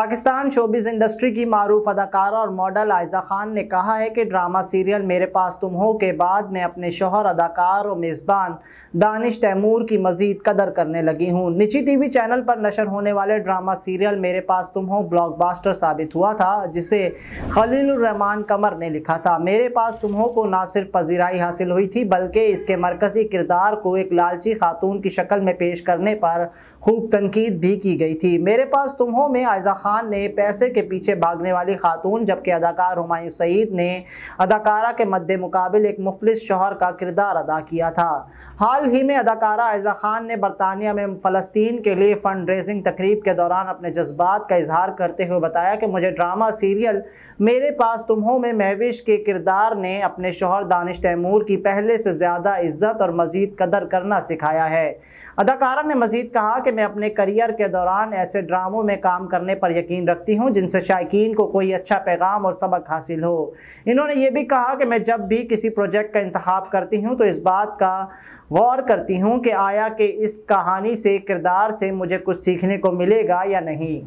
Pakistan showbiz industry की मारूफ अदाकारा और मॉडल आयजा खान ने कहा है कि ड्रामा सीरियल मेरे पास तुम हो के बाद मैं अपने शोहर, अदाकार और मेज़बान दानिश तैमूर की मजीद कदर करने लगी हूँ। निची टीवी चैनल पर नशर होने वाले ड्रामा सीरियल मेरे पास तुम हो ब्लॉकबास्टर साबित हुआ था, जिसे खलीलरहमान कमर ने लिखा था। मेरे पास तुम हो को ना सिर्फ़ पजीराई हासिल हुई थी, बल्कि इसके मरकजी किरदार को एक लालची खातून की शक्ल में पेश करने पर खूब तनकीद भी की गई थी। मेरे पास तुम हो, में आयजा खान ने पैसे के पीछे भागने वाली खातून, जबकि अदाकार हुमायूं सईद ने अदाकारा के मद्दे मुकाबल एक मुफलिस शोहर का किरदार अदा किया था। हाल ही में अदाकारा आयजा खान ने बरतानिया में फ़लस्तीन के लिए फ़ंड रेजिंग तकरीब के दौरान अपने जज्बात का इजहार करते हुए बताया कि मुझे ड्रामा, सीरियल, मेरे पास तुम हो, में महविश के किरदार ने अपने शोहर दानिश तैमूर की पहले से ज़्यादा इज़्ज़त और मज़ीद कदर करना सिखाया है। अदाकारा ने मजीद कहा कि मैं अपने करियर के दौरान ऐसे ड्रामों में काम करने पर यकीन रखती हूँ, जिनसे शायकीन को कोई अच्छा पैगाम और सबक हासिल हो। इन्होंने ये भी कहा कि मैं जब भी किसी प्रोजेक्ट का इंतखब करती हूँ तो इस बात का गौर करती हूँ कि आया कि इस कहानी से, किरदार से मुझे कुछ सीखने को मिलेगा या नहीं।